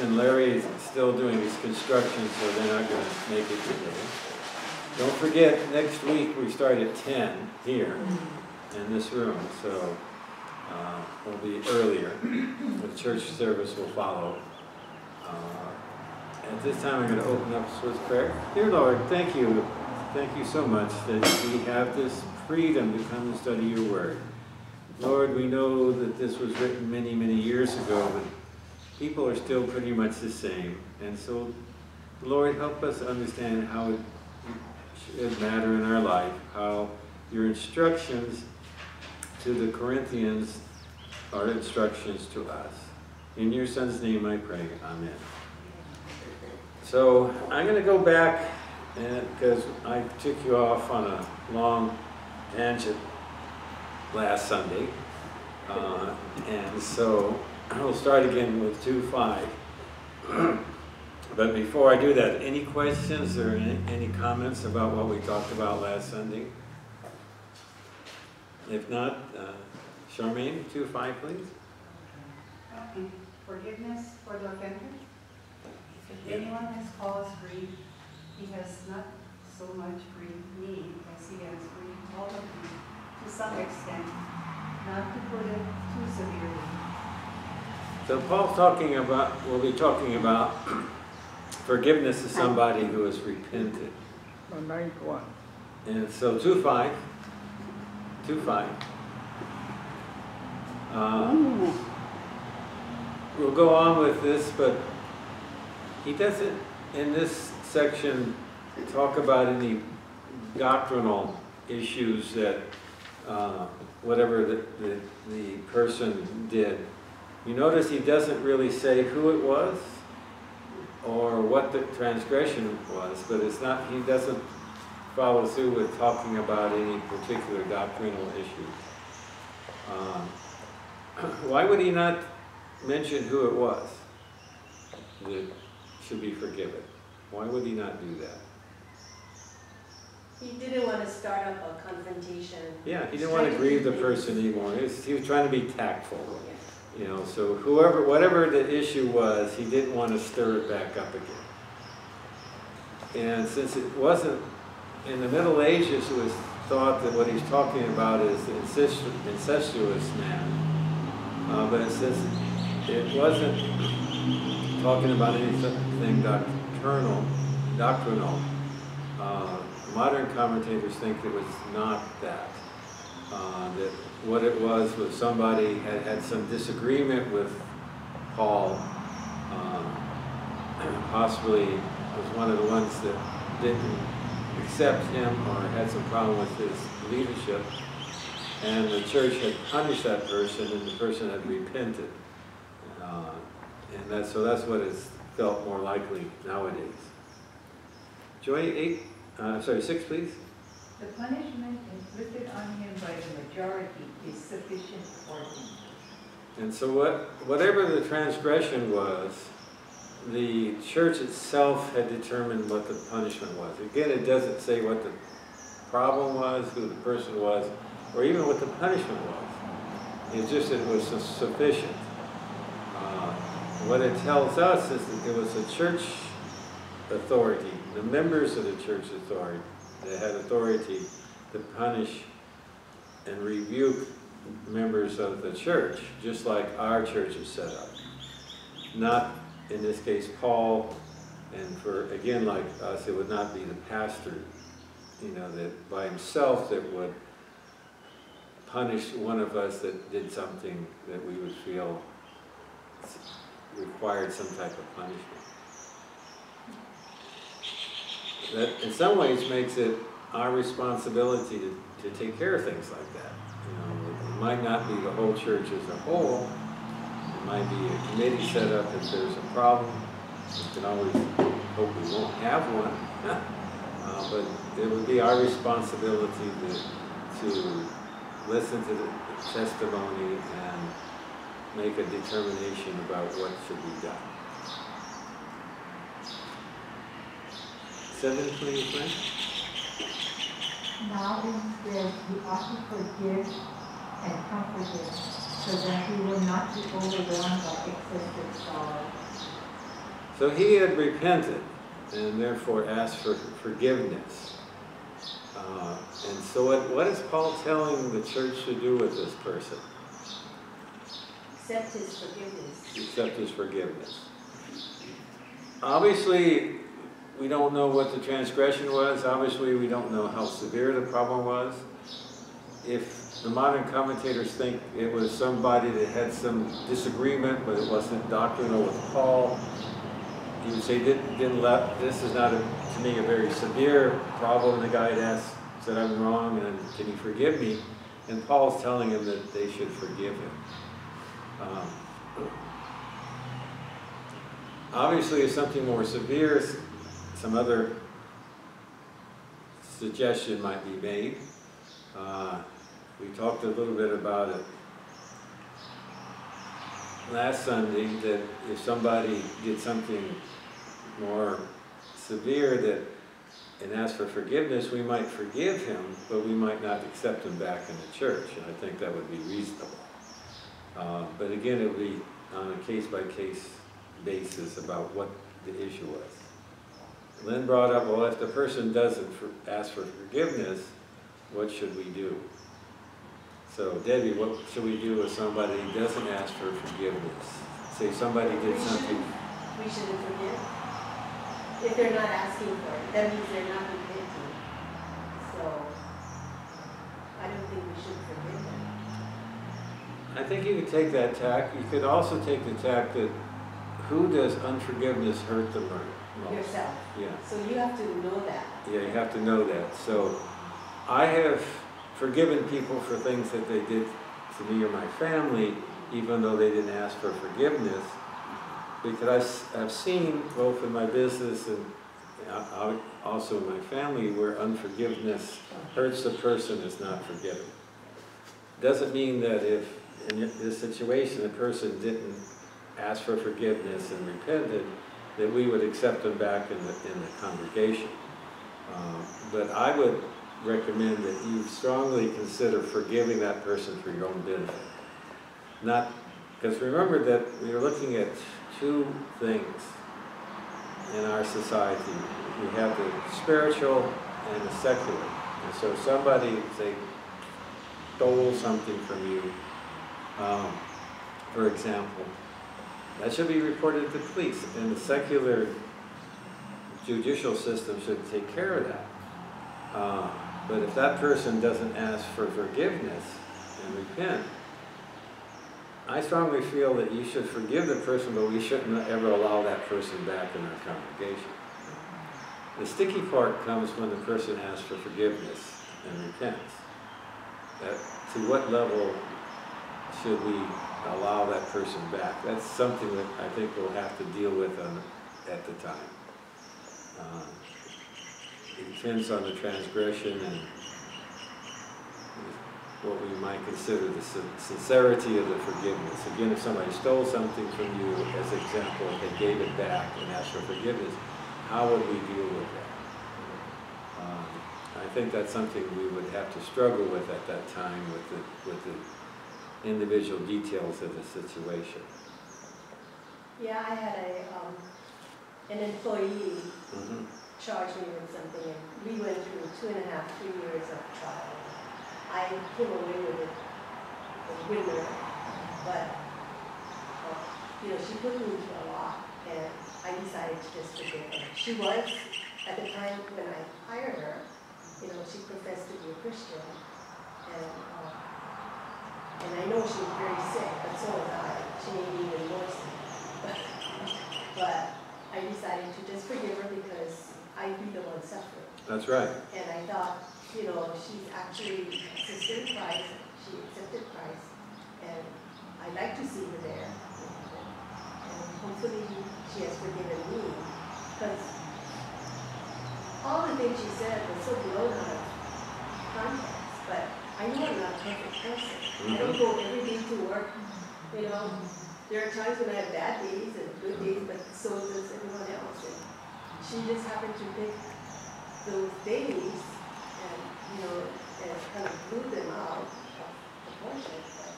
and Larry is still doing his construction, so they're not gonna make it today. Don't forget, next week we start at ten here in this room, so, uh, we'll be earlier. The church service will follow. Uh, At this time, I'm gonna open up with prayer. Dear Lord, thank you, thank you so much that we have this freedom to come and study your word. Lord, we know that this was written many, many years ago, but people are still pretty much the same. And so, Lord, help us understand how it should matter in our life, how your instructions to the Corinthians are instructions to us. In your son's name I pray, amen. So I'm going to go back because I took you off on a long tangent last Sunday. Uh, and so we'll start again with 2.5. but before I do that, any questions or any, comments about what we talked about last Sunday? If not, uh, Charmaine, 2.5 please. Forgiveness for the offender. If anyone has caused grief, he has not so much grieved me as he has grieved all of you to some extent, not to put it too severely. So Paul's talking about, we'll be talking about forgiveness to somebody who has repented. On ninth one. And so two five, two five. Uh, We'll go on with this, but he doesn't, in this section, talk about any doctrinal issues that, uh, whatever the, the, the person did. You notice he doesn't really say who it was or what the transgression was, but it's not, he doesn't follow through with talking about any particular doctrinal issues. Um, Why would he not mention who it was that should be forgiven? Why would he not do that? He didn't want to start up a confrontation. Yeah, he didn't want to grieve the person anymore. He was, he was trying to be tactful, you know, so whoever, whatever the issue was, he didn't want to stir it back up again. And since it wasn't, in the Middle Ages, it was thought that what he's talking about is incestuous, man. Uh, but since it wasn't talking about anything doctrinal, doctrinal, uh, modern commentators think it was not that. Uh, that what it was was somebody had had some disagreement with Paul, uh, possibly was one of the ones that didn't accept him or had some problem with his leadership. And the church had punished that person and the person had repented. Uh, and that, so that's what is felt more likely nowadays. Joy, eight, uh, sorry, six, please. The punishment inflicted on him by the majority is sufficient for him. And so what, whatever the transgression was, the church itself had determined what the punishment was. Again, it doesn't say what the problem was, who the person was, or even what the punishment was. It's just it was sufficient. Uh, What it tells us is that it was a church authority, the members of the church authority, that had authority to punish and rebuke members of the church, just like our church is set up. Not, in this case, Paul, and for, again, like us, it would not be the pastor, you know, that by himself that would punish one of us that did something that we would feel required some type of punishment. That in some ways makes it our responsibility to, to take care of things like that. You know, it might not be the whole church as a whole. It might be a committee set up if there's a problem. We can always hope we won't have one. uh, but it would be our responsibility to, to listen to the testimony and make a determination about what should be done. Seven, please, Frank? Now instead, we ought to forgive and comfort him, so that he will not be overwhelmed by excessive sorrow. So he had repented and therefore asked for forgiveness. Uh, and so what, what is Paul telling the church to do with this person? Accept his forgiveness. Accept his forgiveness. Obviously, we don't know what the transgression was. Obviously, we don't know how severe the problem was. If the modern commentators think it was somebody that had some disagreement, but it wasn't doctrinal with Paul, you would say, didn't, didn't let, this is not, a, to me, a very severe problem. The guy had asked, said, I'm wrong, and can you forgive me? And Paul's telling him that they should forgive him. Um, Obviously, if something more severe, some other suggestion might be made. Uh, We talked a little bit about it last Sunday, that if somebody did something more severe that, and asked for forgiveness, we might forgive him, but we might not accept him back in the church, and I think that would be reasonable. Uh, But again, it would be on a case-by-case basis about what the issue was. Lynn brought up, well, if the person doesn't for- ask for forgiveness, what should we do? So Debbie, what should we do if somebody doesn't ask for forgiveness? Say somebody did We something, shouldn't, we shouldn't forgive. If they're not asking for it, that means they're not repenting. So, I don't think we should forgive them. I think you could take that tack, you could also take the tack that who does unforgiveness hurt the most? Yourself. Yeah. So you have to know that. Yeah, you have to know that. So I have forgiven people for things that they did to me or my family, even though they didn't ask for forgiveness. Because I've, seen both in my business and uh, also in my family where unforgiveness hurts the person that's not forgiven. Doesn't mean that if in this situation, the person didn't ask for forgiveness and repented, that we would accept them back in the, in the congregation. Uh, But I would recommend that you strongly consider forgiving that person for your own benefit. Not, because remember that we are looking at two things in our society. We have the spiritual and the secular. And so somebody, say, stole something from you, um, for example, that should be reported to police, and the secular judicial system should take care of that. Uh, But if that person doesn't ask for forgiveness and repent, I strongly feel that you should forgive the person, but we shouldn't ever allow that person back in our congregation. The sticky part comes when the person asks for forgiveness and repents. That, to what level should we allow that person back? That's something that I think we'll have to deal with on, at the time. Uh, It depends on the transgression and what we might consider the sincerity of the forgiveness. Again, if somebody stole something from you, as example, if they gave it back and asked for forgiveness, how would we deal with that? Um, I think that's something we would have to struggle with at that time with the, with the individual details of the situation. Yeah, I had a, um, an employee Mhm. charged me with something, and we went through two and a half, three years of trial. I came away with it, a winner, but, uh, you know, she put me through a lot, and I decided to just forgive her. She was, at the time when I hired her, you know, she professed to be a Christian, and, uh, and I know she was very sick, but so was I. She made me even more sick. But I decided to just forgive her because I'd be the one suffering. That's right. And I thought, you know, she's actually accepted Christ, she accepted Christ, and I'd like to see her there. And hopefully she has forgiven me, because all the things she said was so blown out of context, but I know I'm not a perfect person. I don't go every day to work, you know, there are times when I have bad days and good days, but so does everyone else. And she just happened to pick those days and, you know, and kind of blew them out of proportion. But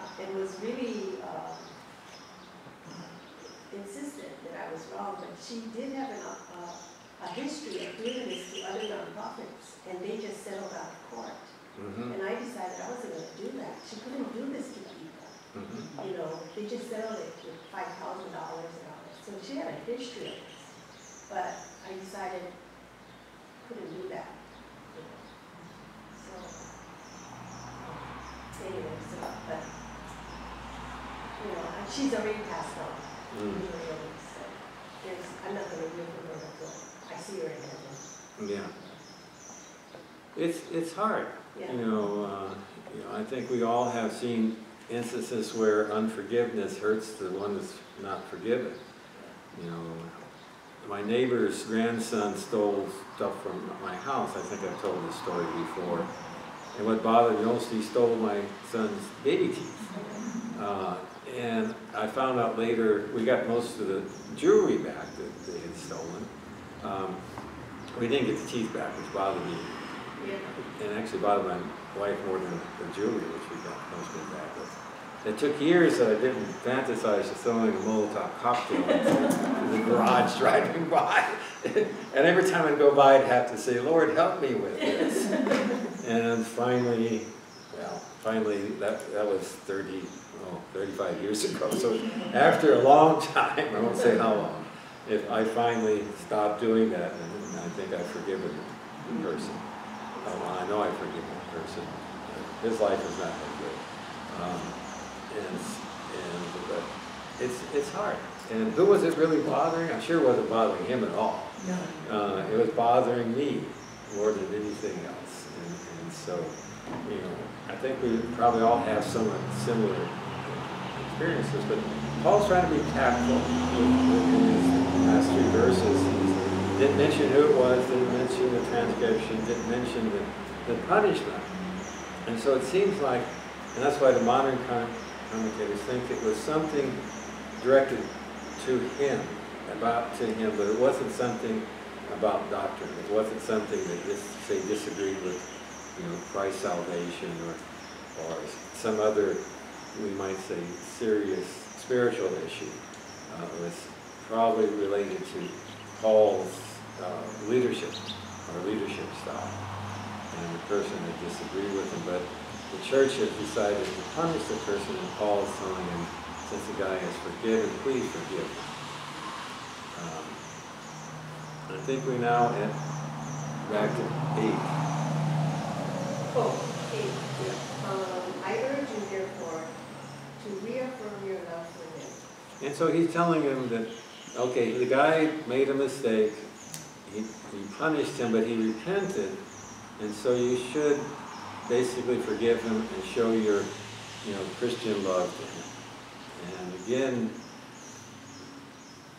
uh, it was really uh, insistent that I was wrong, but she did have an, uh, a history of doing this to other nonprofits, and they just settled out of court. Mhm, And I decided I wasn't gonna do that. She couldn't do this to people. mhm. You know, they just settled it with five thousand dollars and all that. So she had a history of this. But I decided I couldn't do that. you know. So, anyway, so, but, you know, and she's already passed on. Mm. Really, so there's, I'm not hear from her until I see her in heaven. Yeah. It's, it's hard. You know, uh, you know, I think we all have seen instances where unforgiveness hurts the one that's not forgiven. You know, my neighbor's grandson stole stuff from my house, I think I've told this story before. And what bothered me most, he stole my son's baby teeth. Uh, And I found out later, we got most of the jewelry back that they had stolen. Um, We didn't get the teeth back, which bothered me. And actually bothered my wife more than the jewelry, which we got it back. But It took years that I didn't fantasize of throwing a Molotov cocktail in the garage driving by. And every time I'd go by, I'd have to say, Lord, help me with this. And finally, well, finally, that, that was 30, oh, 35 years ago. So after a long time, I won't say how long, if I finally stopped doing that, and I think I've forgiven the person. Well, I know I've forgiven the person. His life is not that good. Um, and, and, but it's, it's hard. And who was it really bothering? I'm sure it wasn't bothering him at all. No. Uh, it was bothering me more than anything else. And, and so, you know, I think we probably all have somewhat similar experiences, but Paul's trying to be tactful with his last three verses. Didn't mention who it was, didn't mention the transgression, didn't mention the, the punishment. And so it seems like, and that's why the modern commentators think it was something directed to him, about to him, but it wasn't something about doctrine. It wasn't something that just say disagreed with, you know, Christ's salvation or, or some other, we might say, serious spiritual issue. Uh, it was probably related to Paul's uh, leadership or leadership style. And the person had disagreed with him, but the church has decided to punish the person, and Paul is telling him, since the guy has forgiven, please forgive him. Um, I think we now at, back to eight. Oh, okay. Yeah. Um, I urge you therefore to reaffirm your love for them. And so he's telling him that, okay, the guy made a mistake, he, he punished him, but he repented, and so you should basically forgive him and show your, you know, Christian love to him. And again,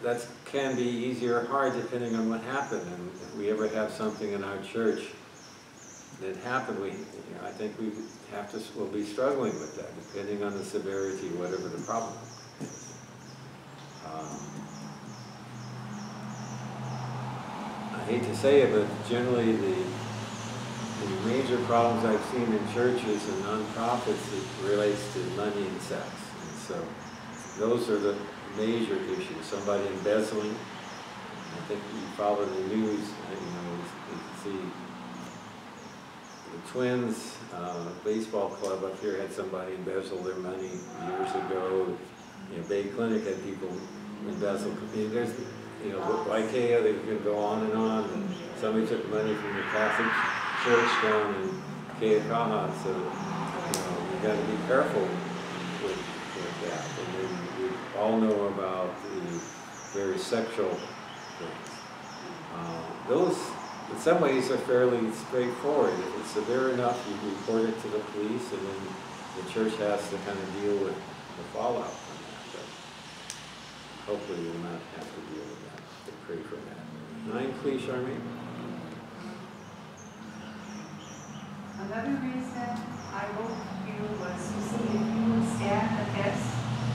that can be easy or hard depending on what happened. And if we ever have something in our church that happened, we, you know, I think we have to, we'll be struggling with that, depending on the severity, whatever the problem is. Um, I hate to say it, but generally the, the major problems I've seen in churches and nonprofits, it relates to money and sex. And so those are the major issues. Somebody embezzling. I think you follow the news, uh, you know, you see the Twins uh, baseball club up here had somebody embezzle their money years ago. You know, Bay Clinic had people embezzle. There's, you know, YKO, they can go on and on. And somebody took money from the Catholic church down in Keaukaha, so, you know, you gotta be careful with, with that. And then we all know about the very sexual things. Uh, Those, in some ways, are fairly straightforward. If it's severe enough, you report it to the police, and then the church has to kind of deal with the fallout from that. But hopefully, we'll not have to deal with that. So pray for that. Nine, please, Charmaine. Another reason I wrote you was to see if you would stand the test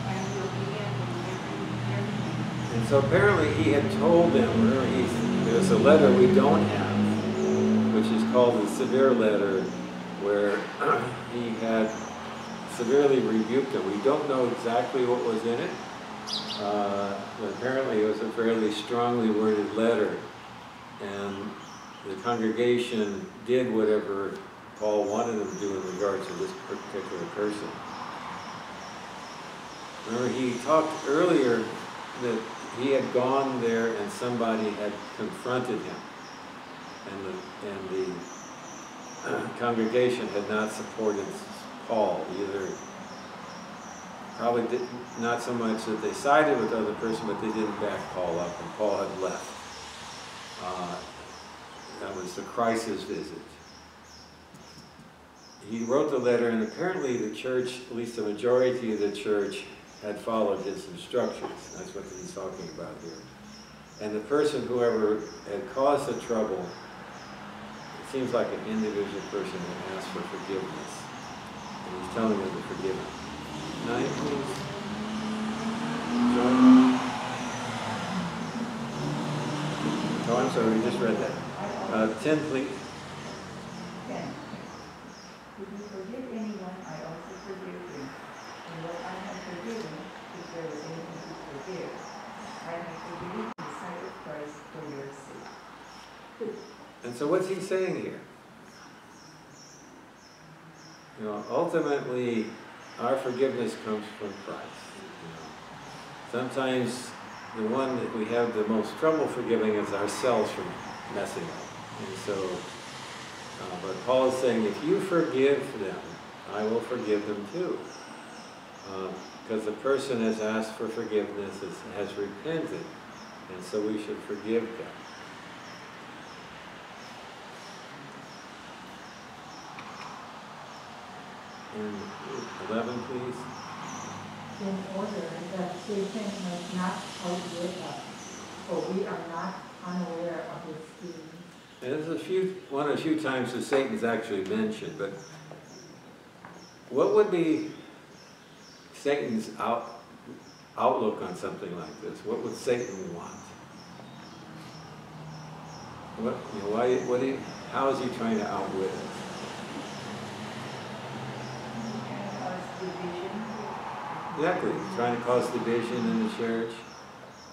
and be obedient in every- everything. And so apparently he had told them, or he's, there's a letter we don't have, which is called the severe letter, where he had severely rebuked them. We don't know exactly what was in it. Uh, apparently it was a fairly strongly worded letter, and the congregation did whatever Paul wanted them to do in regards to this particular person. Remember, he talked earlier that he had gone there and somebody had confronted him. And the, and the congregation had not supported Paul either. Probably did, not so much that they sided with the other person, but they didn't back Paul up, and Paul had left. Uh, That was the crisis visit. He wrote the letter, and apparently the church, at least the majority of the church, had followed his instructions. That's what he's talking about here. And the person, whoever had caused the trouble, it seems like an individual person that asked for forgiveness. And he's telling them to forgive him. Nine, please. John? Oh, I'm sorry, we just read that. Uh, ten, please. Ten. If you forgive anyone, I also forgive you. And what I have forgiven, if there is anything to forgive, I have forgiven in the sight of Christ for your sake. And so what's he saying here? You know, ultimately, our forgiveness comes from Christ. you know. Sometimes the one that we have the most trouble forgiving is ourselves from messing up. And so, uh, but Paul is saying, if you forgive them, I will forgive them too. Because the person has asked for forgiveness, has repented, and so we should forgive them. And eleven, please. in order that Satan might not outwit us, for we are not unaware of his schemes. And There's a few, one of the few times that Satan's actually mentioned, but what would be Satan's out, outlook on something like this? What would Satan want? What, you know, why, what, do you- how is he trying to outwit us? Cause division. Exactly, trying to cause division in the church,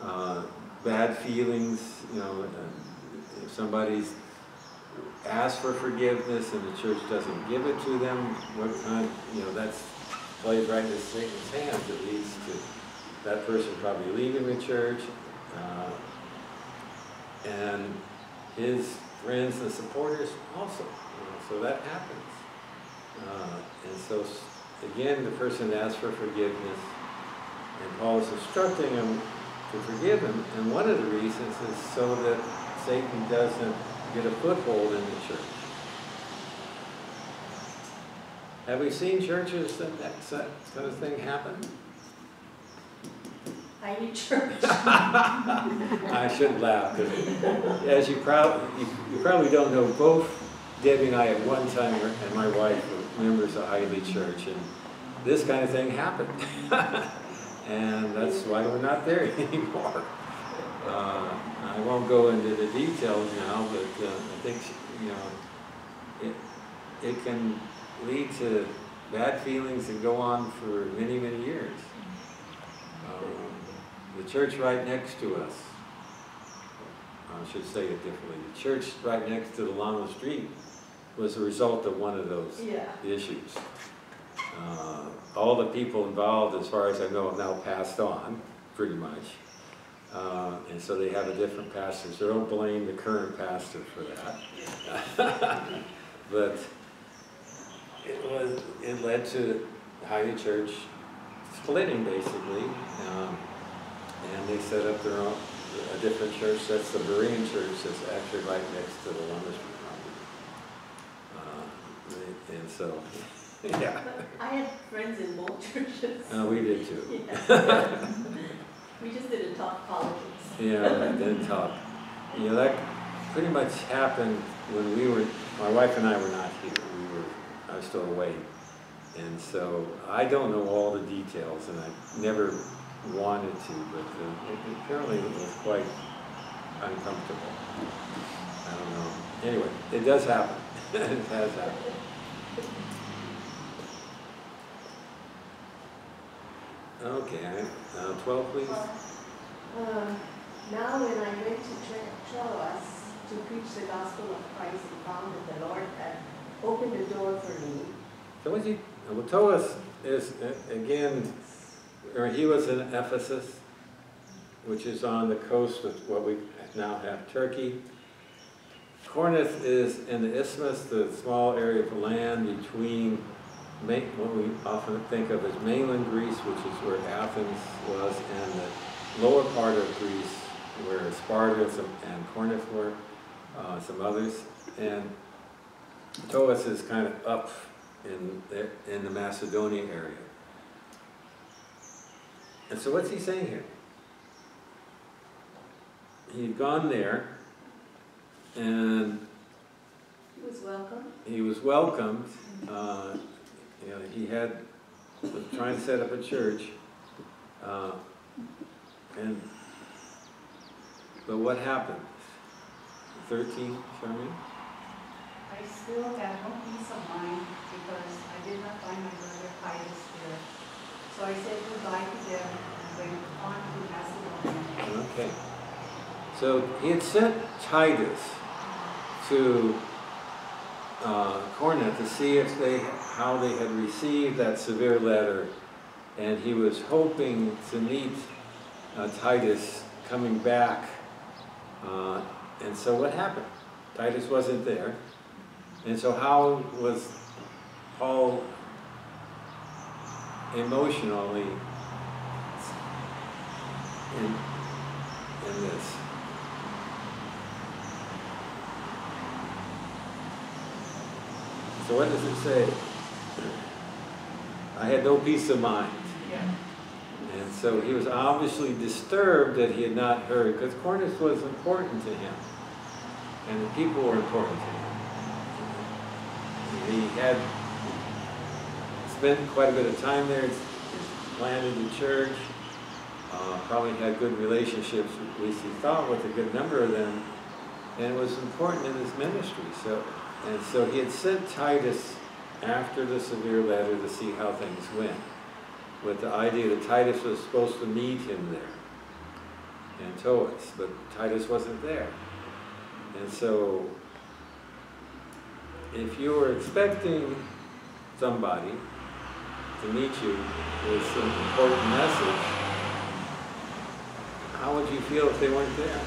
uh, bad feelings, you know, if somebody's asked for forgiveness and the church doesn't give it to them, what kind, you know, that's plays right into Satan's hands. It leads to that person probably leaving the church, uh, and his friends and supporters also, you know, so that happens. Uh, and so, again, the person asks for forgiveness, and Paul is instructing him to forgive him, and one of the reasons is so that Satan doesn't get a foothold in the church. Have we seen churches that that kind of thing happen? I need church. I should laugh, as you probably, you you probably don't know, both Debbie and I at one time, and my wife members of Haili Church, and this kind of thing happened. And that's why we're not there anymore. Uh, I won't go into the details now, but uh, I think, you know, it, it can lead to bad feelings and go on for many, many years. Um, The church right next to us, I should say it differently, the church right next to the Lama Street was a result of one of those Yeah. issues. Uh, All the people involved, as far as I know, have now passed on, pretty much. Uh, And so they have a different pastor, so don't blame the current pastor for that. But it was, it led to Haili Church splitting, basically. Um, And they set up their own, a different church, that's the Berean Church, that's actually right next to the Loma Street property. Uh, they- And so, yeah, I had friends in both churches. uh, we did too. Yeah. We just didn't talk politics. Yeah, I didn't talk. You know, that pretty much happened when we were, my wife and I were not here. We were, I was still away. And so I don't know all the details and I never wanted to, but uh, it apparently it was quite uncomfortable. I don't know. Anyway, it does happen. It has happened. Okay, uh, twelve please. Uh, Now, when I went to Troas to preach the gospel of Christ and found that the Lord had opened the door for me, So was he, well, Troas is, uh, again, or he was in Ephesus, which is on the coast of what we now have Turkey. Corinth is in the isthmus, the small area of land between what we often think of as mainland Greece, which is where Athens was, and the lower part of Greece, where Sparta and some- and Corinth were, uh, some others. And Troas is kind of up in, the- in the Macedonia area. And so what's he saying here? He'd gone there, and he was welcome. he was welcomed. Uh, you know, he had was trying to set up a church, uh, and but what happened? Thirteen, Charmaine. I still have no peace of mind because I did not find my brother Titus there. So I said goodbye to them and went on to Macedonia. Okay. So he had sent Titus to uh, Corinth to see if they, how they had received that severe letter, and he was hoping to meet uh, Titus coming back. Uh, and so what happened? Titus wasn't there. And so how was Paul emotionally in, in this? So what does it say? I had no peace of mind. And so he was obviously disturbed that he had not heard, because Corinth was important to him. And the people were important to him. He had spent quite a bit of time there, planted the church, uh, probably had good relationships, at least he thought, with a good number of them, and it was important in his ministry. So, and so he had sent Titus after the severe letter to see how things went, with the idea that Titus was supposed to meet him there in Troas, but Titus wasn't there. And so, if you were expecting somebody to meet you with some important message, how would you feel if they weren't there?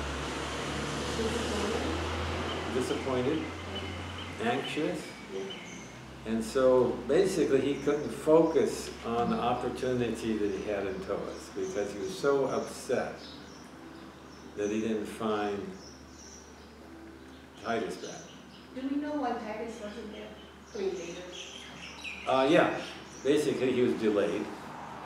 Disappointed? Anxious? And so basically he couldn't focus on the opportunity that he had in Troas because he was so upset that he didn't find Titus back. Do we know why Titus wasn't there? I mean, later. Uh, yeah, basically he was delayed.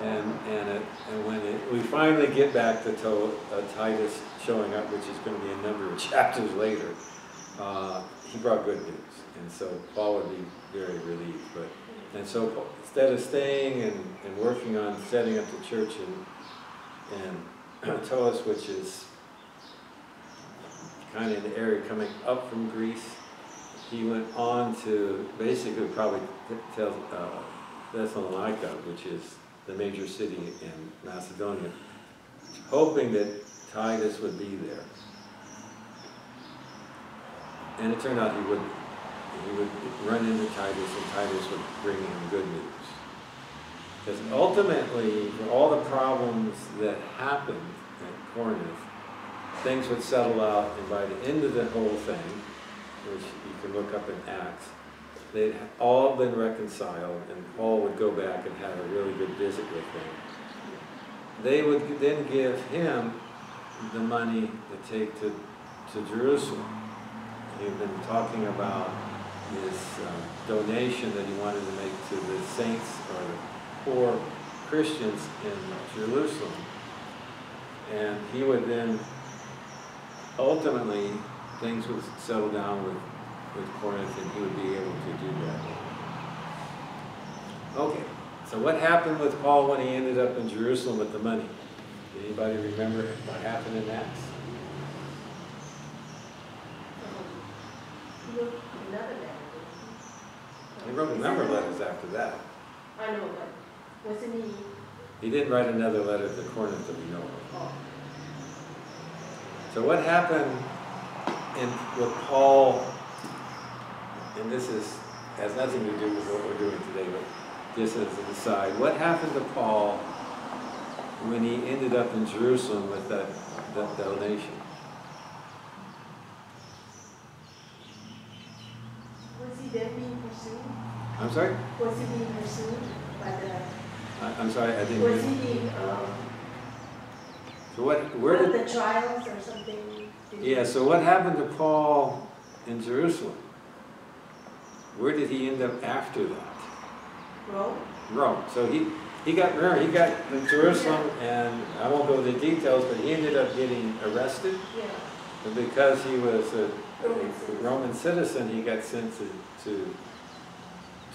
And, and, it, and when it, we finally get back to, to uh, Titus showing up, which is going to be a number of chapters later, uh, he brought good news. And so Paul would be very relieved. But, and so instead of staying and, and working on setting up the church in, in Troas, which is kind of in the area coming up from Greece, he went on to basically probably tell uh, Thessalonica, which is the major city in Macedonia, hoping that Titus would be there. And it turned out he would. He would run into Titus, and Titus would bring him good news. Because ultimately, for all the problems that happened at Corinth, things would settle out, and by the end of the whole thing, which you can look up in Acts, they'd all been reconciled, and Paul would go back and have a really good visit with them. They would then give him the money to take to, to Jerusalem. He'd been talking about his uh, donation that he wanted to make to the saints or the poor Christians in Jerusalem. And he would then, ultimately, things would settle down with, with Corinth and he would be able to do that. Okay, so what happened with Paul when he ended up in Jerusalem with the money? Anybody remember what happened in Acts? Another letter. He? Wrote a number of letters after that. I know, but wasn't he, He didn't write another letter to Corinth that we know of. oh, So what happened in, with Paul, and this is, has nothing to do with what we're doing today, but just as an aside, what happened to Paul when he ended up in Jerusalem with that, that donation? Was he pursued? I'm sorry? Was he being pursued by the, I- I'm sorry, I didn't was he being, um, So what, where did, the trials or something? Yeah, so what happened to Paul in Jerusalem? Where did he end up after that? Rome? Rome. So he, he got, remember, he got in Jerusalem, and I won't go into details, but he ended up getting arrested. Yeah. And because he was a Roman a citizen. Roman citizen, he got sent to, to,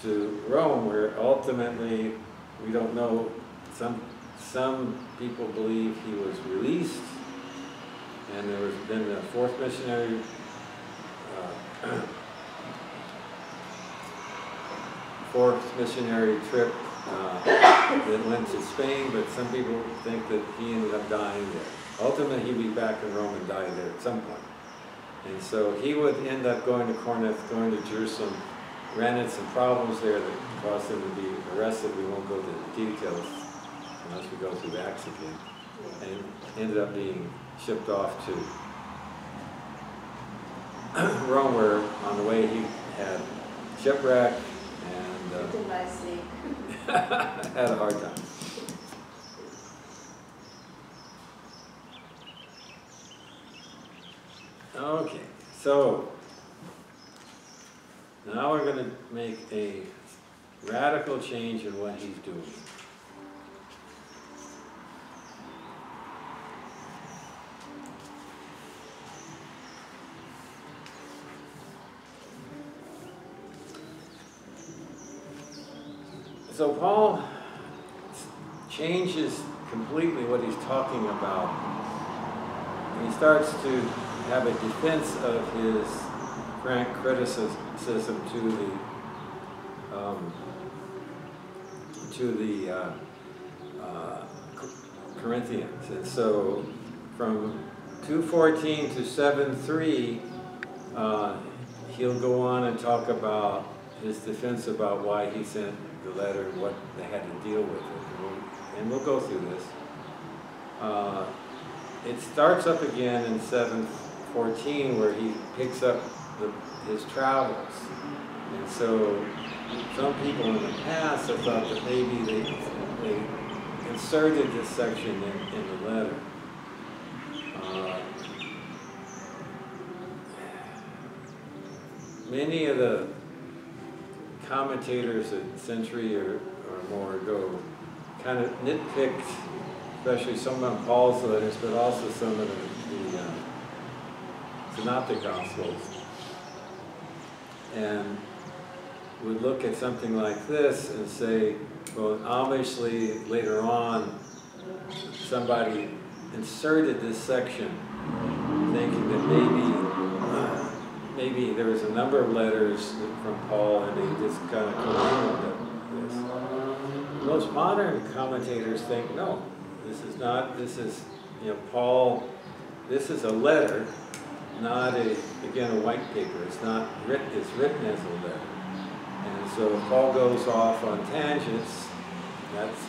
to Rome, where ultimately, we don't know, some, some people believe he was released, and there was then the fourth missionary, uh, fourth missionary trip, uh, that went to Spain, but some people think that he ended up dying there. Ultimately, he'd be back in Rome and die there at some point. And so he would end up going to Corinth, going to Jerusalem, ran into some problems there that caused him to be arrested. We won't go into the details unless we go through Acts again. Yeah. And ended up being shipped off to Rome, where on the way he had shipwreck and uh, Bitten by a snake. had a hard time. Okay, so now we're gonna make a radical change in what he's doing. So Paul changes completely what he's talking about. He starts to have a defense of his frank criticism to the um, to the uh, uh, Corinthians. And so from 2.14 to 7.3, uh, he'll go on and talk about his defense about why he sent the letter and what they had to deal with it. And we'll, and we'll go through this. Uh, it starts up again in 7.14 where he picks up his travels. And so some people in the past have thought that maybe they, they inserted this section in, in the letter. Uh, many of the commentators a century or, or more ago kind of nitpicked, especially some of Paul's letters, but also some of the, the uh, synoptic gospels. And would look at something like this and say, well, obviously later on, somebody inserted this section thinking that maybe, uh, maybe there was a number of letters from Paul and they just kind of commingled this. Most modern commentators think, no, this is not, this is, you know, Paul, this is a letter, not a, again, a white paper. It's not written, it's written as a letter. And so if Paul goes off on tangents, that's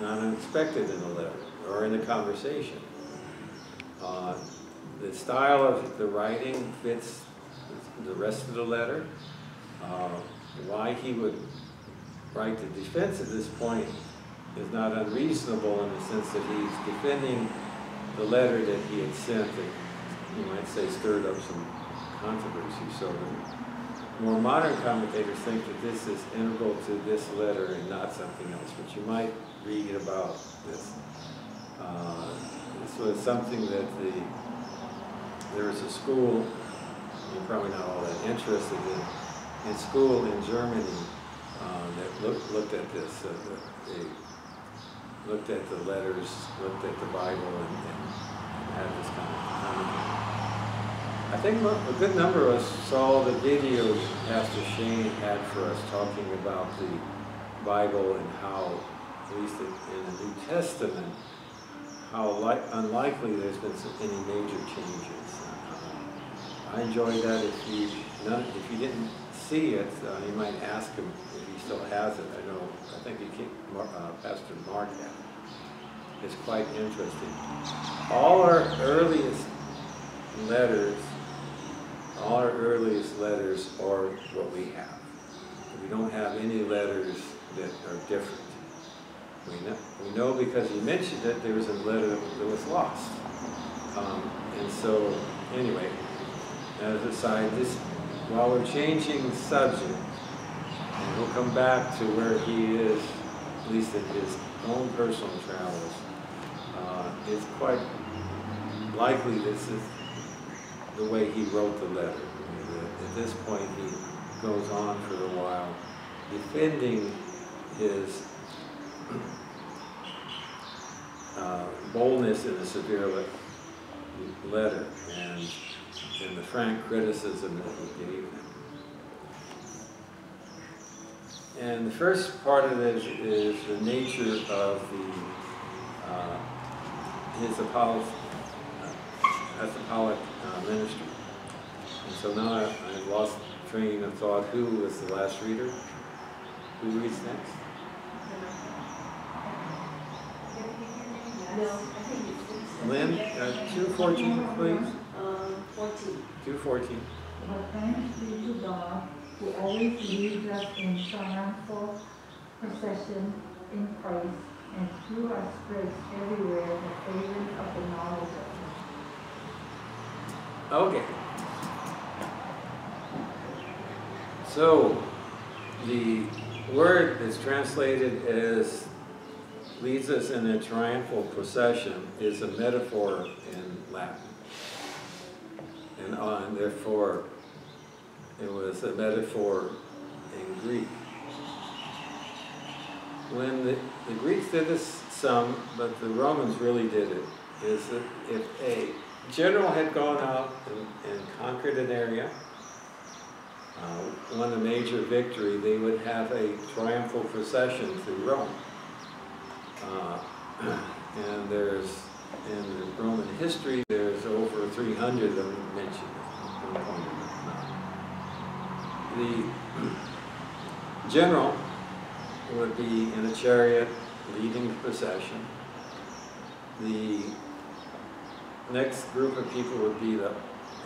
not unexpected in a letter or in a conversation. Uh, the style of the writing fits the rest of the letter. Uh, why he would write the defense at this point is not unreasonable in the sense that he's defending the letter that he had sent that you might say stirred up some controversy. So the more modern commentators think that this is integral to this letter and not something else, but you might read about this. Uh, this was something that the there was a school, you're probably not all that interested in, in school in Germany uh, that looked, looked at this. Uh, they looked at the letters, looked at the Bible, and, and had this kind of commentary. I think a good number of us saw the video Pastor Shane had for us talking about the Bible and how, at least in the New Testament, how li- unlikely there's been some- any major changes. I enjoyed that. If you, none, if you didn't see it, uh, you might ask him still has it. I know, I think he Mar- uh, Pastor Mark. It's quite interesting. All our earliest letters, all our earliest letters are what we have. We don't have any letters that are different. We know, we know because he mentioned that there was a letter that was lost. Um, and so, anyway, as a side, this, while we're changing subject, and we'll come back to where he is, at least in his own personal travels, uh, it's quite likely this is the way he wrote the letter. At this point, he goes on for a while defending his uh, boldness in a severe le- letter and in the frank criticism that he gave him. And the first part of this is the nature of the, uh, his apollo, uh, apostolic uh, ministry. And so now I- I've lost train of thought. Who was the last reader? Who reads next? No, I think it's. Lynn, uh, two fourteen, please. Um, fourteen. Who always leads us in triumphal procession in Christ, and through us spreads everywhere the fragrance of the knowledge of Him. Okay. So, the word is translated as leads us in a triumphal procession is a metaphor in Latin. And uh, on, therefore, it was a metaphor in Greek. When the, the Greeks did this some, but the Romans really did it, is that if a general had gone out and, and conquered an area, uh, won a major victory, they would have a triumphal procession through Rome. Uh, and there's, in the Roman history, there's over 300 of them mentioned at one point in time. The general would be in a chariot leading the procession. The next group of people would be the,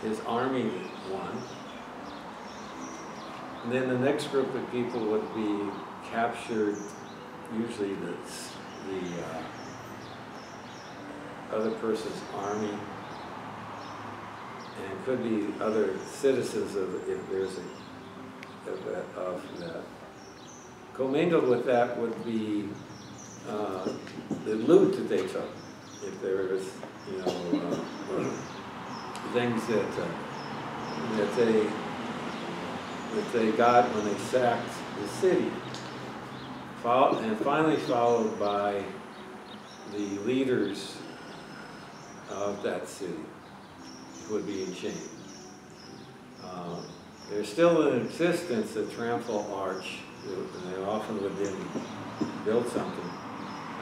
his army one. And then the next group of people would be captured, usually the, the uh, other person's army. And could be other citizens of, if there's a, of that. Commingled with that would be uh, the loot that they took. If there was, you know, uh, things that, uh, that they, that they got when they sacked the city. And finally followed by the leaders of that city would be in chains. Uh, There's still in existence a triumphal arch, and they often would then build something,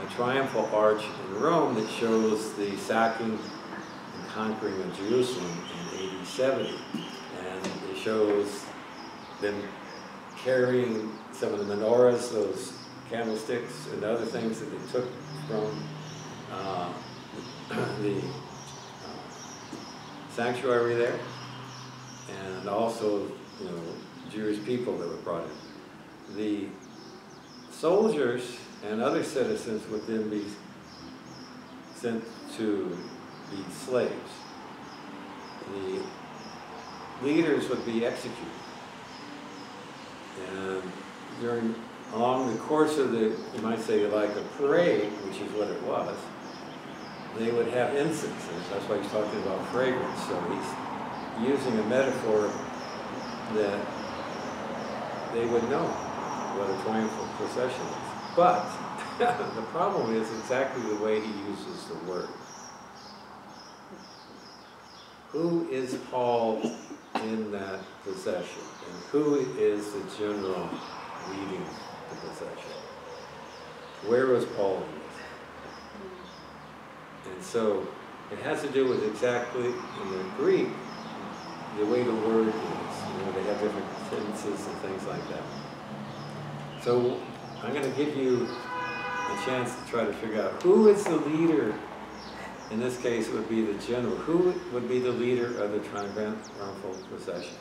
a triumphal arch in Rome that shows the sacking and conquering of Jerusalem in AD 70. And it shows them carrying some of the menorahs, those candlesticks and other things that they took from uh, the uh, sanctuary there, and also, you know, Jewish people that were brought in. The soldiers and other citizens would then be sent to be slaves. The leaders would be executed. And during, along the course of the, you might say like a parade, which is what it was, they would have incenses. That's why he's talking about fragrance. So he's using a metaphor that they would know what a triumphal procession is. But the problem is exactly the way he uses the word. Who is Paul in that procession? And who is the general leading the procession? Where was Paul in this? And so it has to do with exactly in the Greek, the way the word is. You know, they have different tenses and things like that. So I'm going to give you a chance to try to figure out who is the leader. In this case, it would be the general. Who would be the leader of the triumphal procession?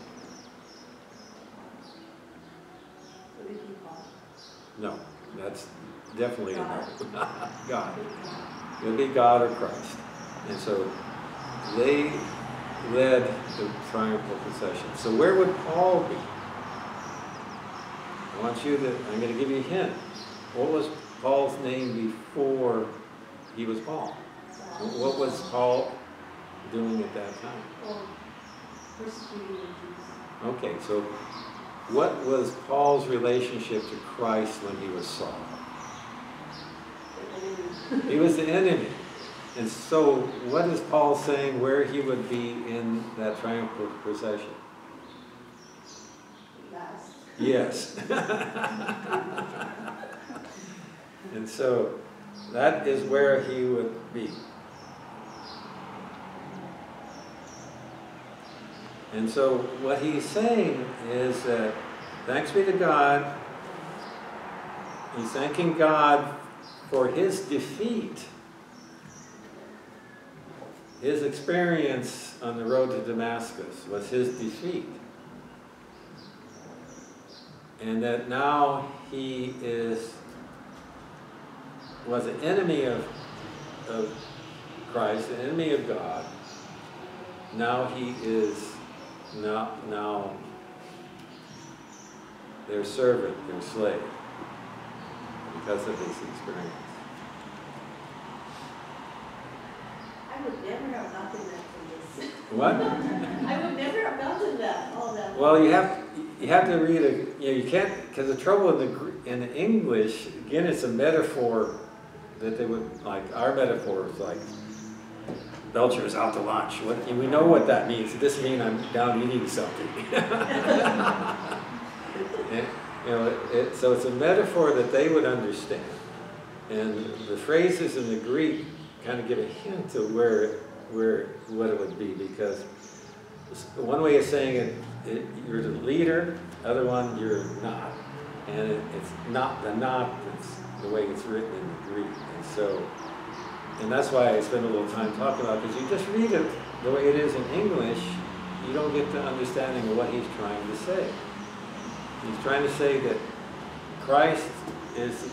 Would it be Paul? No, that's definitely a no. God. It would be God or Christ. And so they led the triumphal procession. So where would Paul be? I want you to, I'm going to give you a hint. What was Paul's name before he was Paul? What was Paul doing at that time? Persecuting the Jews. Okay, so what was Paul's relationship to Christ when he was Saul? He was the enemy. And so, what is Paul saying where he would be in that triumphal procession? Last. Yes. and so, that is where he would be. And so, what he's saying is that thanks be to God, he's thanking God for his defeat. His experience on the road to Damascus was his defeat. And that now he is, was an enemy of, of Christ, an enemy of God. Now he is now, now their servant, their slave, because of his experience. I would never have gotten that from this. What? I would never have gotten that, all that. Well, you have, you have to read a, you know, you can't, because the trouble in the, in the English, again, it's a metaphor that they would, like, our metaphor is like, Belcher is out to lunch. What, we know what that means. It doesn't mean I'm down eating something. You know, it- it, so it's a metaphor that they would understand. And the phrases in the Greek kind of give a hint of where, where, what it would be, because one way of saying it, it, you're the leader, other one, you're not. And it, it's not the not, it's the way it's written in the Greek. And so, and that's why I spend a little time talking about, because you just read it the way it is in English, you don't get the understanding of what he's trying to say. He's trying to say that Christ is,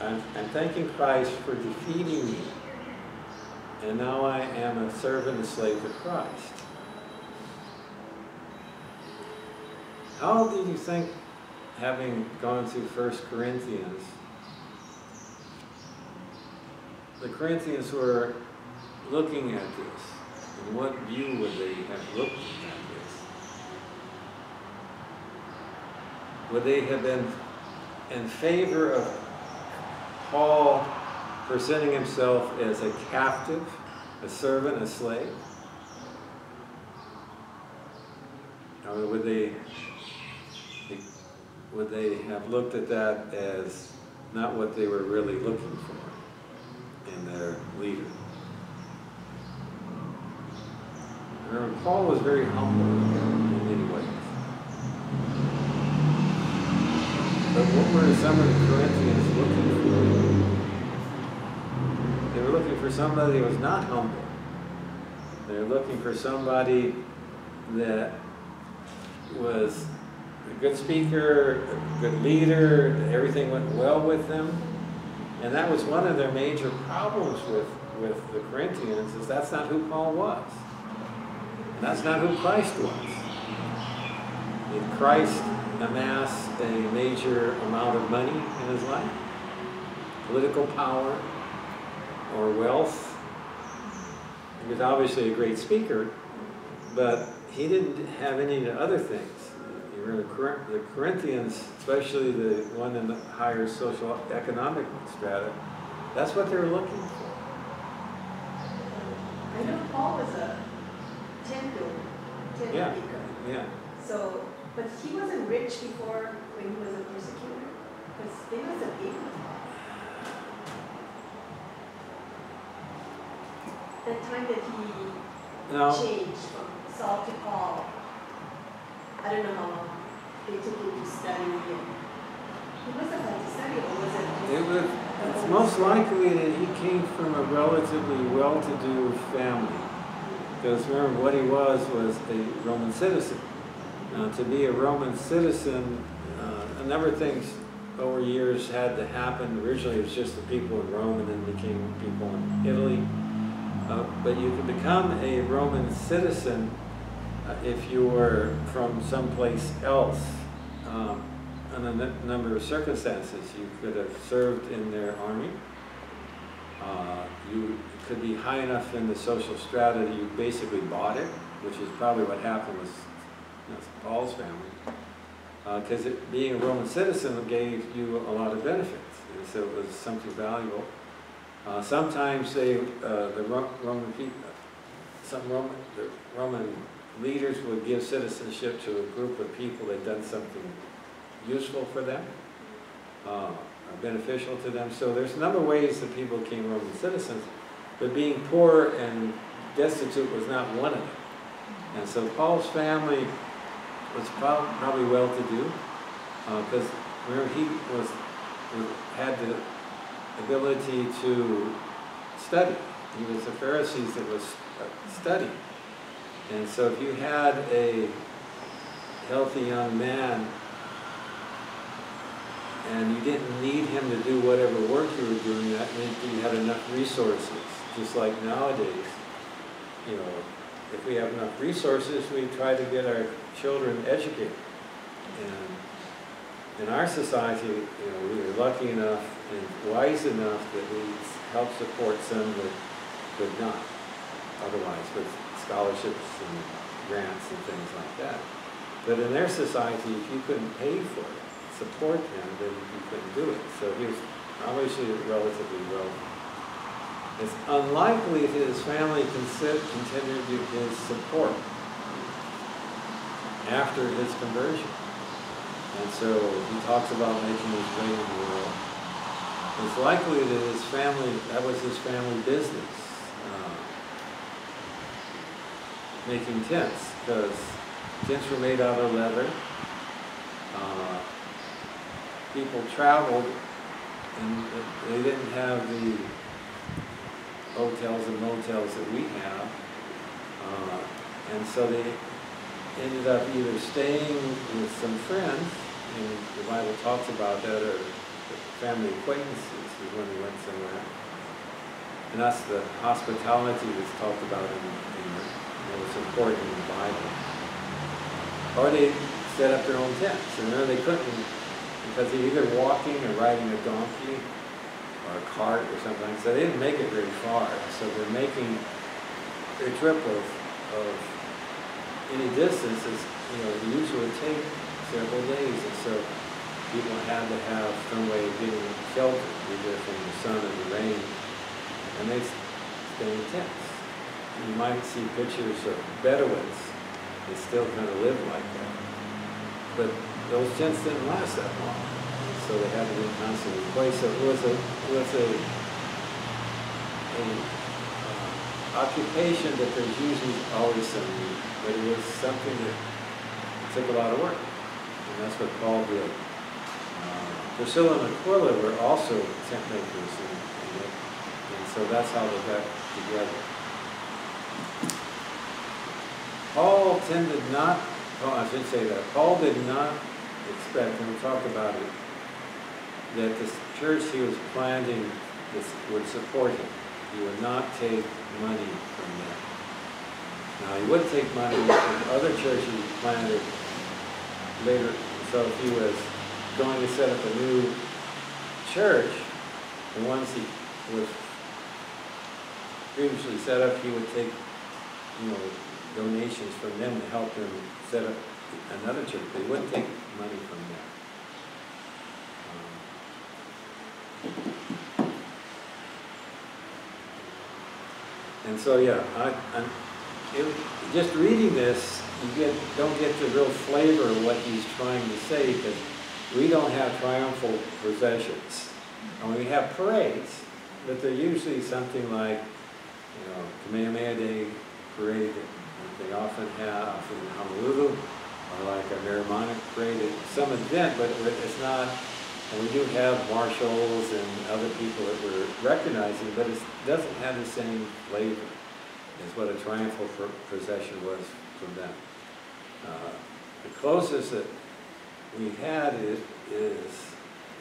I'm, I'm thanking Christ for defeating me. And now I am a servant, a slave to Christ. How do you think, having gone through First Corinthians, the Corinthians were looking at this? In what view would they have looked at this? Would they have been in favor of Paul presenting himself as a captive, a servant, a slave? Would they, would they have looked at that as not what they were really looking for in their leader? Remember, Paul was very humble in many ways. But what were some of the Corinthians looking for? Were looking for somebody who was not humble. They were looking for somebody that was a good speaker, a good leader, everything went well with them. And that was one of their major problems with, with the Corinthians, is that's not who Paul was. And that's not who Christ was. Did Christ amass a major amount of money in his life? Political power or wealth? He was obviously a great speaker, but he didn't have any of the other things. The Corinthians, especially the one in the higher social economic strata, that's what they were looking for. I know Paul was a builder, Yeah. maker. Yeah. So, but he wasn't rich before when he was a persecutor, because he was a able. The time that he Now, changed from Saul to Paul, I don't know how long they took him to study and he must have had to study or was it it was, it's most likely that he came from a relatively well-to-do family. Because remember, what he was was a Roman citizen. Now, to be a Roman citizen, uh, a number of things over years had to happen. Originally, it was just the people in Rome, and then became people in Italy. Uh, but you could become a Roman citizen uh, if you were from someplace else. Um, on a number of circumstances. You could have served in their army. Uh, you could be high enough in the social strata that you basically bought it, which is probably what happened with you know, Paul's family. Because it being a Roman citizen gave you a lot of benefits, and so it was something valuable. Uh, sometimes they, uh, the Roman people, some Roman, the Roman leaders would give citizenship to a group of people that done something useful for them, uh, beneficial to them. So there's a number of ways that people became Roman citizens, but being poor and destitute was not one of them. And so Paul's family was probably well-to-do, because remember he was had the ability to study. He was a Pharisee that was uh, studying. And so if you had a healthy young man and you didn't need him to do whatever work you were doing, that meant you had enough resources. Just like nowadays, you know, if we have enough resources, we try to get our children educated. And in our society, you know, we are lucky enough and wise enough that we help support some that could not otherwise with scholarships and grants and things like that. But in their society, if you couldn't pay for it, support them, then you couldn't do it. So he was obviously relatively wealthy. It's unlikely that his family continued his support after his conversion. And so he talks about making his way in the world. It's likely that his family, that was his family business, uh, making tents, because tents were made out of leather. Uh, people traveled and they didn't have the hotels and motels that we have. Uh, and so they ended up either staying with some friends, and the Bible talks about that, or family acquaintances is when we went somewhere. And that's the hospitality that's talked about in, in was in the Bible. Or they set up their own tents, and then they couldn't, because they're either walking or riding a donkey or a cart or something, so they didn't make it very far. So they're making their trip of, of any distance is, you know, usually take several days, and so people had to have some way of getting shelter, either from the sun or the rain, and they stay in tents. You might see pictures of Bedouins that still kind of live like that. But those tents didn't last that long, so they had to be constantly replaced. So it was a, it was a, a uh, occupation that there's usually always some need, but it was something that took a lot of work, and that's what Paul did. Priscilla and Aquila were also tent makers, and, and, so that's how they got together. Paul tended not, oh, I should say that, Paul did not expect, and we talked about it, that the church he was planting would support him. He would not take money from them. Now, he would take money from other churches he planted later. So he was going to set up a new church, the ones he was previously set up, he would take, you know, donations from them to help him set up another church. They wouldn't take money from them. Um, And so, yeah, I, I'm, it, just reading this, you get, don't get the real flavor of what he's trying to say, because we don't have triumphal processions. And we have parades, but they're usually something like you know, Kamehameha Day parade that they often have often in Honolulu, or like a Merrie Monarch parade, it's some event, but it's not, and we do have marshals and other people that we're recognizing, but it doesn't have the same flavor as what a triumphal procession was from them. Uh, The closest that we had is, is,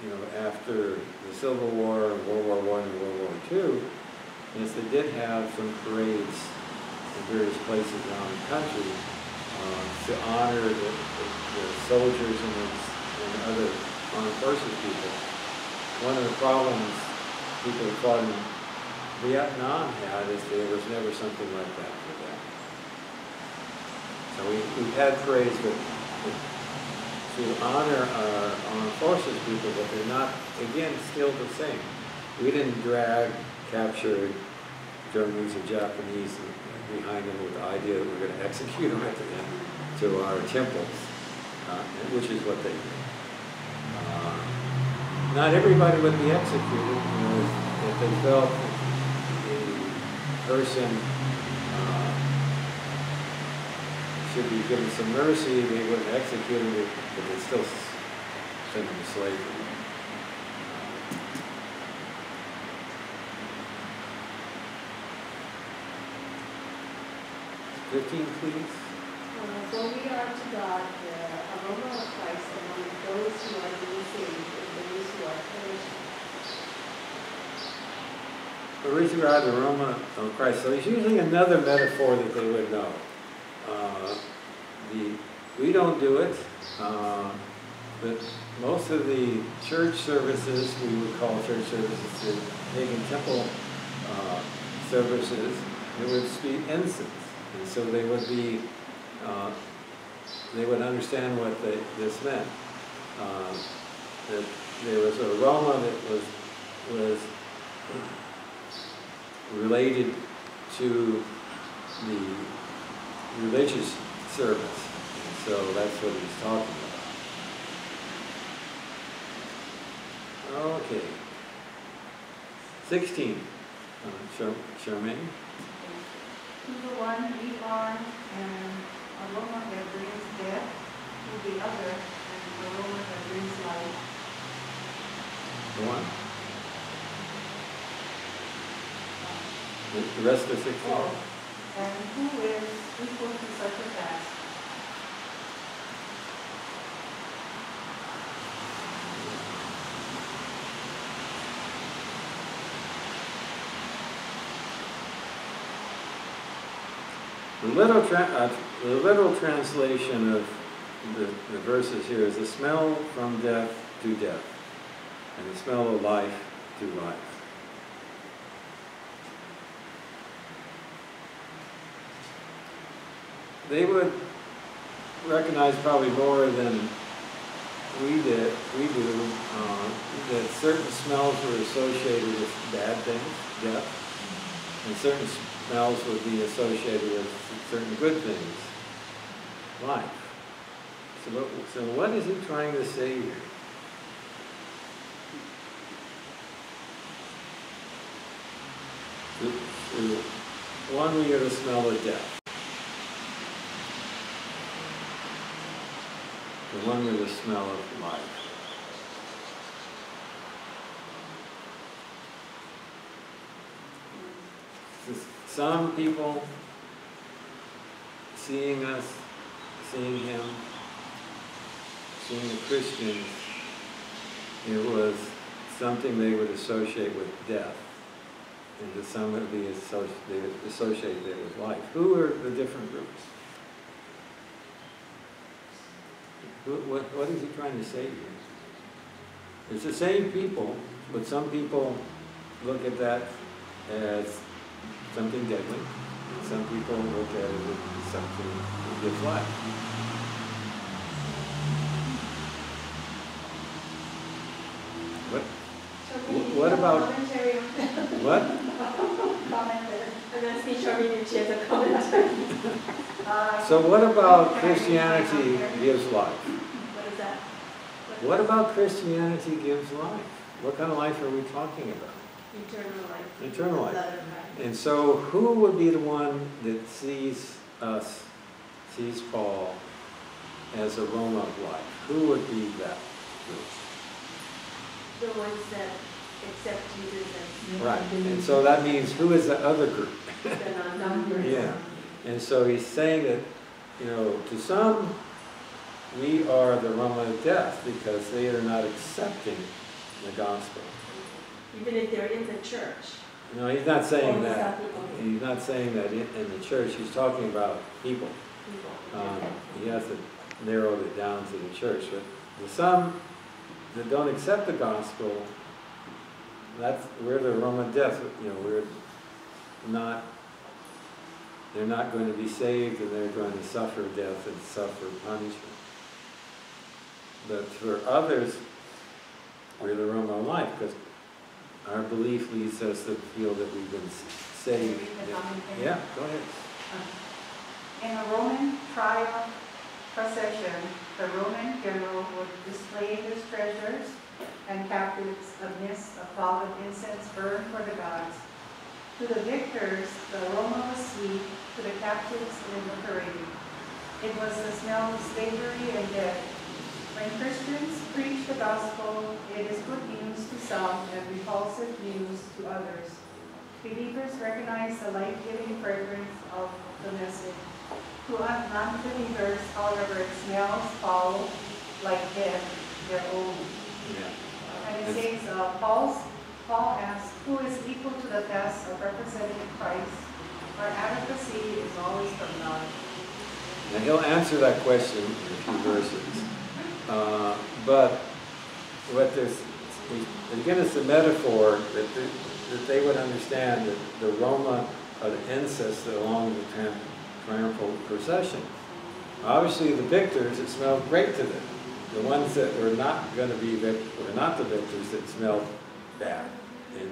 you know, after the Civil War, World War One, and World War Two, is they did have some parades in various places around the country uh, to honor the, the the soldiers and the, and other armed forces people. One of the problems people who fought in Vietnam had is there was never something like that for them. So we, we've had parades that to honor our armed forces people, but they're not, again, still the same. We didn't drag captured Germans or Japanese behind them with the idea that we're gonna execute them at the end to our temples, uh, which is what they did. Uh, Not everybody would be executed, you know, if if they felt the person, uh, should be given some mercy, they wouldn't execute him, but they'd still s- send him to slavery. Fifteen, please. Uh, For we are to God the aroma of Christ among those who are being saved and those who are perishing. The reason we are the aroma of Christ, so there's usually another metaphor that they would know. Uh, the, we don't do it, uh, but most of the church services, we would call church services, the pagan temple uh, services, it would be incense. And so they would be, uh, they would understand what they, this meant. Uh, that there was an aroma that was, was related to the religious service. So that's what he's talking about. Okay. Sixteen, uh, Char- Charmaine? To the one we are an aroma that brings death, to the other an aroma that brings life. The one? The the rest of sixteen? Oh, and who is equal to such a task? The literal, uh, the literal translation of the, the verses here is the smell from death to death, and the smell of life to life. They would recognize probably more than we did, we do, uh, that certain smells were associated with bad things, death, and certain smells would be associated with certain good things, life. So what, so what is he trying to say here? The, one we get the smell of death. The one with the smell of life. Some people seeing us, seeing him, seeing the Christians, it was something they would associate with death. And to some would be associated, they associate it with life. Who are the different groups? Who, what, what is he trying to say here? It's the same people, but some people look at that as something deadly. and Some people look at it as something that gives life. What, What do you have a about- Commentary on that? what? Comment. I'm asking Charmaine if she a commentary. So what about Christianity gives life? What is that? What about Christianity gives life? What kind of life are we talking about? Eternal life. Eternal life. Blood of Christ. And so who would be the one that sees us, sees Paul as a aroma of life? Who would be that group? The ones that accept Jesus as Right, and so that means who is the other group? the non-believers. Yeah. And so he's saying that, you know, to some, we are the aroma of death because they are not accepting the gospel. Even if they're in the church. No, he's not saying that. He's not saying that in, the church. He's talking about people. Um, he has to narrow it down to the church. But the some that don't accept the gospel, that's, we're the Roman of death, you know, we're not, they're not going to be saved and they're going to suffer death and suffer punishment. But for others, we're the Roman life because our belief leads us to feel that we've been saved. Yeah, go ahead. In a Roman triumph procession, the Roman general would display his treasures and captives amidst a cloud of incense burned for the gods. To the victors, the aroma was sweet, to the captives invigorating. It was the smell of slavery and death. When Christians preach the gospel, it is good news to some and repulsive news to others. Believers recognize the life-giving fragrance of the message. To non-believers, however, it smells foul like death, their own. Yeah. And it says, uh, Paul's, Paul asks, who is equal to the task of representing Christ? Our adequacy is always from God. Now, he'll answer that question in a few verses. Uh, but what there's, again, it's a metaphor that, they- that they would understand that the aroma of the incense along the triumph- triumphal procession. Obviously, the victors, it smelled great to them. The ones that were not going to be, vic- were not the victors, that smelled bad. And,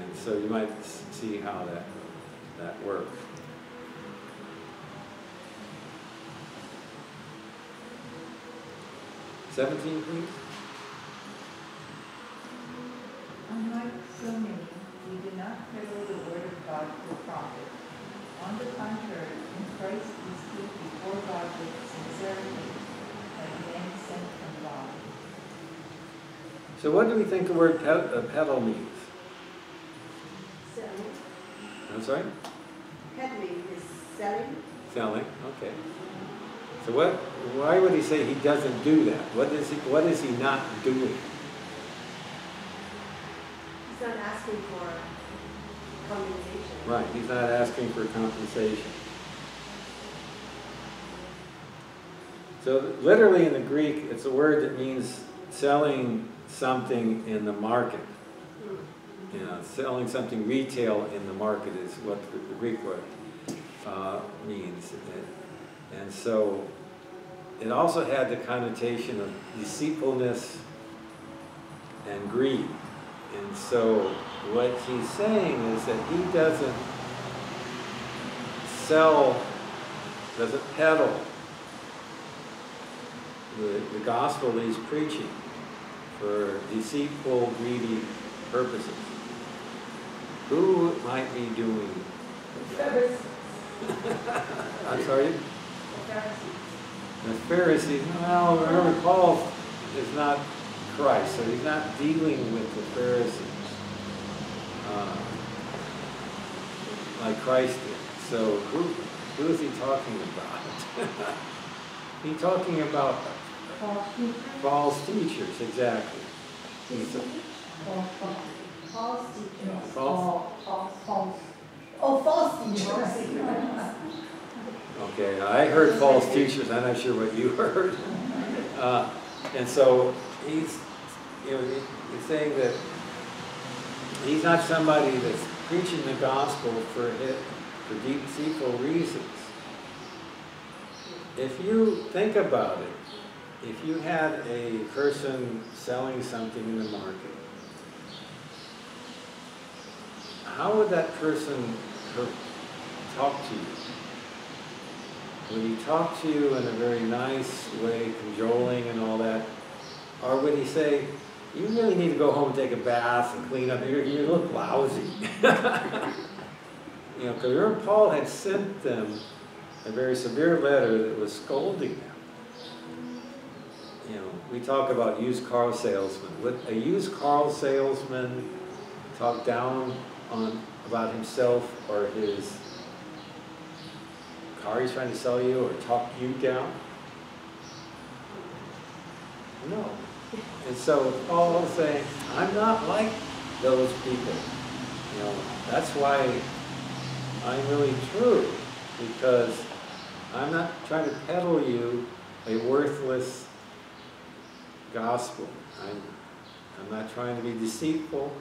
and so you might see how that, that works. Seventeen, please. Unlike so many, we did not peddle the word of God to a profit. On the contrary, in Christ we speak before God with sincerity, like men sent from God. So what do we think the word pe- uh, peddle means? Selling, I'm sorry? peddling is selling. Selling, okay. So what, why would he say he doesn't do that? What is he, what is he not doing? He's not asking for compensation. Right, he's not asking for compensation. So literally in the Greek, it's a word that means selling something in the market. Hmm. You know, selling something retail in the market is what the the Greek word uh, means. And- so it also had the connotation of deceitfulness and greed. And so what he's saying is that he doesn't sell, doesn't peddle the, the gospel that he's preaching for deceitful, greedy purposes. Who might be doing that? I'm sorry? The Pharisees, well, remember Paul is not Christ, so he's not dealing with the Pharisees uh, like Christ did. So who, who is he talking about? He's talking about False teachers, false teachers, exactly. False, false, False teachers. False, false, false. Oh, false teachers. okay, I heard false teachers, I'm not sure what you heard. Uh, And so he's, you know, he's saying that he's not somebody that's preaching the gospel for it, for deceitful reasons. If you think about it, if you had a person selling something in the market, how would that person talk to you? Would he talk to you in a very nice way, cajoling and all that? Or would he say, you really need to go home and take a bath and clean up, you, you look lousy. You know, because Paul had sent them a very severe letter that was scolding them. You know, we talk about used car salesmen. Would a used car salesman talk down on, about himself or his car he's trying to sell you or talk you down? No. And so Paul was saying, I'm not like those people. You know, that's why I'm really true, because I'm not trying to peddle you a worthless gospel. I'm, I'm not trying to be deceitful.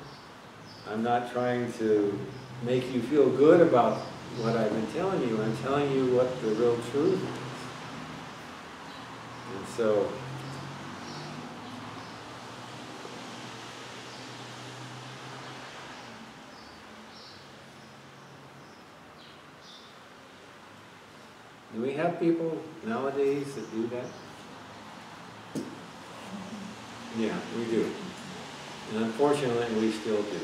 I'm not trying to make you feel good about what I've been telling you. I'm telling you what the real truth is. And so, do we have people nowadays that do that? Yeah, we do. And unfortunately, we still do.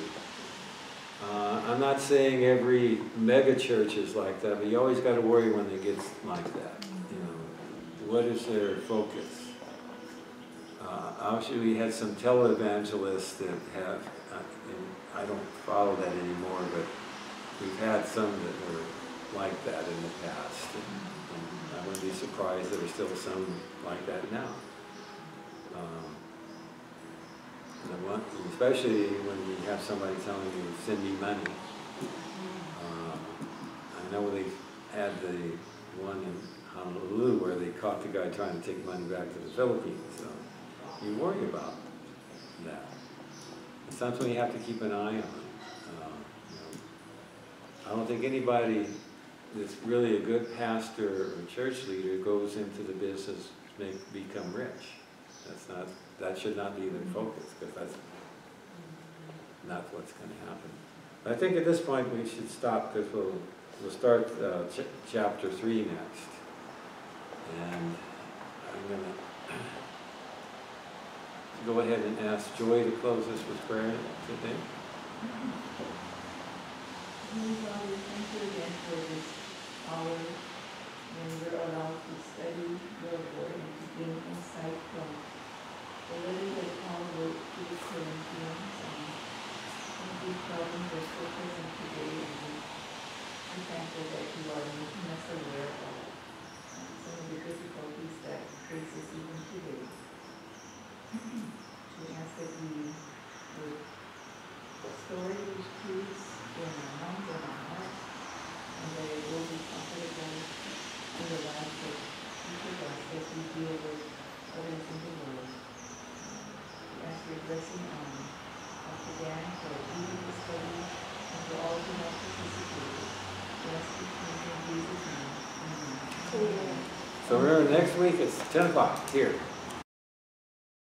Uh, I'm not saying every mega church is like that, but you always got to worry when it gets like that. You know, what is their focus? Uh, actually, we had some televangelists that have, uh, I don't follow that anymore, but we've had some that were like that in the past. And, and I wouldn't be surprised there are still some like that now. Um, especially when you have somebody telling you, send me money. Uh, I know they had the one in Honolulu where they caught the guy trying to take money back to the Philippines, so you worry about that. It's something you have to keep an eye on. Uh, you know. I don't think anybody that's really a good pastor or church leader goes into the business to make, become rich. That's not, that should not be their focus, because that's not what's gonna happen. I think at this point, we should stop, because we'll, we'll start, uh, ch- chapter three next. And I'm gonna go ahead and ask Joy to close this with prayer today. Heavenly Father, thank you again for this hour when we're allowed to study your word and to gain insight from the that Paul wrote to the Corinthians. And you, Father, for so present today. And we- thankful that you are making us aware of some of the difficulties that face us even today. We ask that we would store these truths in our minds and our hearts, and that it will be comfortable in the lives of each of us as we deal with others in the world. Ask your blessing on Dr. Dan for leading the study and for all who have participated. In Jesus' name. Amen. So remember, next week it's ten o'clock here.